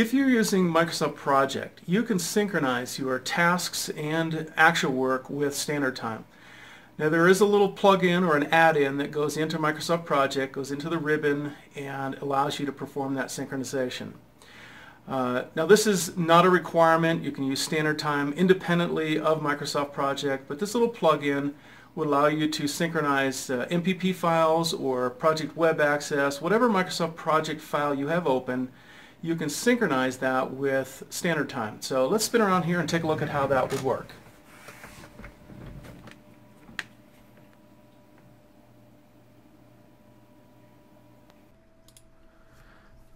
If you're using Microsoft Project, you can synchronize your tasks and actual work with standard time. Now there is a little plug-in or an add-in that goes into Microsoft Project, goes into the ribbon, and allows you to perform that synchronization. Uh, now this is not a requirement. You can use standard time independently of Microsoft Project, but this little plug-in would allow you to synchronize uh, MPP files or Project Web Access, whatever Microsoft Project file you have open, you can synchronize that with standard time. So let's spin around here and take a look at how that would work.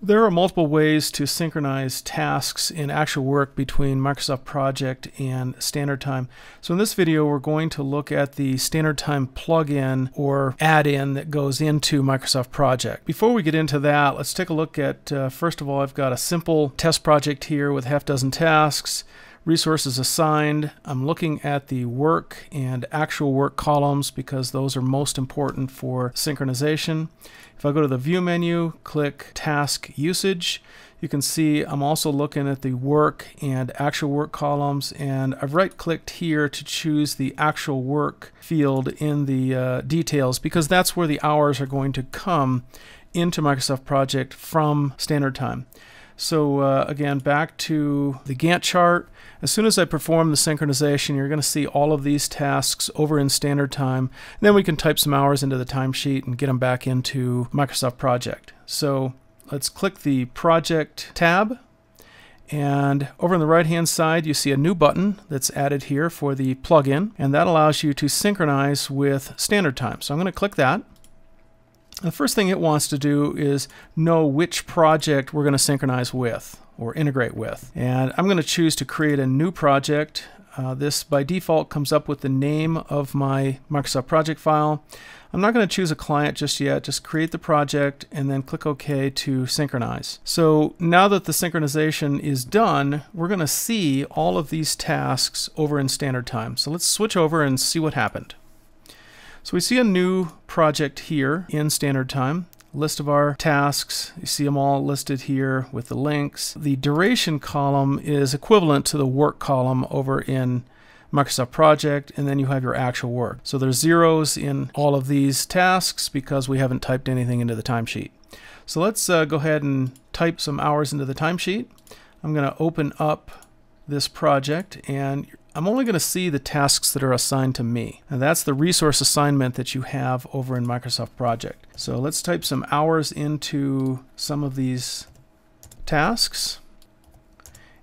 There are multiple ways to synchronize tasks in actual work between Microsoft Project and Standard Time. So in this video, we're going to look at the Standard Time plugin or add-in that goes into Microsoft Project. Before we get into that, let's take a look at, uh, first of all, I've got a simple test project here with half dozen tasks resources assigned. I'm looking at the work and actual work columns because those are most important for synchronization. If I go to the view menu, click task usage, you can see I'm also looking at the work and actual work columns and I've right clicked here to choose the actual work field in the uh, details because that's where the hours are going to come into Microsoft Project from standard time. So uh, again, back to the Gantt chart. As soon as I perform the synchronization, you're going to see all of these tasks over in standard time. And then we can type some hours into the timesheet and get them back into Microsoft Project. So let's click the Project tab. And over on the right hand side, you see a new button that's added here for the plugin, and that allows you to synchronize with standard time. So I'm going to click that. The first thing it wants to do is know which project we're going to synchronize with or integrate with. And I'm going to choose to create a new project. Uh, this by default comes up with the name of my Microsoft project file. I'm not going to choose a client just yet, just create the project and then click OK to synchronize. So now that the synchronization is done, we're going to see all of these tasks over in standard time. So let's switch over and see what happened. So we see a new project here in standard time. List of our tasks. You see them all listed here with the links. The duration column is equivalent to the work column over in Microsoft Project, and then you have your actual work. So there's zeros in all of these tasks because we haven't typed anything into the timesheet. So let's uh, go ahead and type some hours into the timesheet. I'm going to open up this project and I'm only going to see the tasks that are assigned to me. And that's the resource assignment that you have over in Microsoft Project. So let's type some hours into some of these tasks.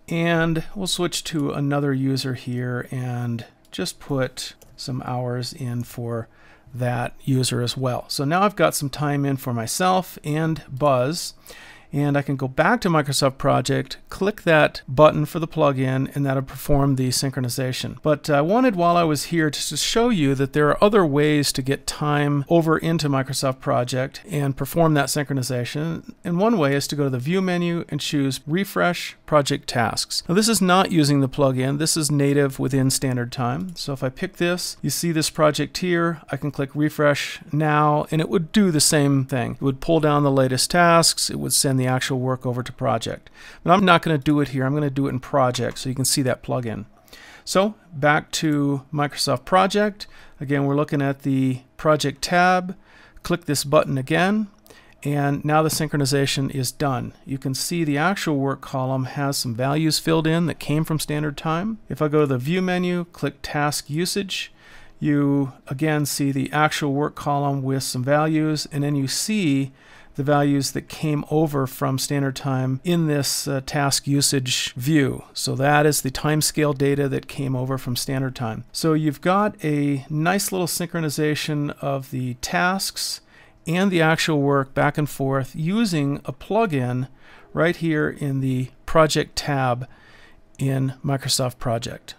And we'll switch to another user here and just put some hours in for that user as well. So now I've got some time in for myself and Buzz and I can go back to Microsoft Project, click that button for the plugin, and that'll perform the synchronization. But I wanted while I was here to show you that there are other ways to get time over into Microsoft Project and perform that synchronization. And one way is to go to the View menu and choose Refresh Project Tasks. Now this is not using the plugin, this is native within standard time. So if I pick this, you see this project here, I can click Refresh Now, and it would do the same thing. It would pull down the latest tasks, it would send the actual work over to project. But I'm not going to do it here. I'm going to do it in project so you can see that plugin. So back to Microsoft Project. Again, we're looking at the project tab. Click this button again. And now the synchronization is done. You can see the actual work column has some values filled in that came from standard time. If I go to the view menu, click task usage, you again see the actual work column with some values, and then you see the values that came over from standard time in this uh, task usage view. So that is the timescale data that came over from standard time. So you've got a nice little synchronization of the tasks and the actual work back and forth using a plugin right here in the project tab in Microsoft Project.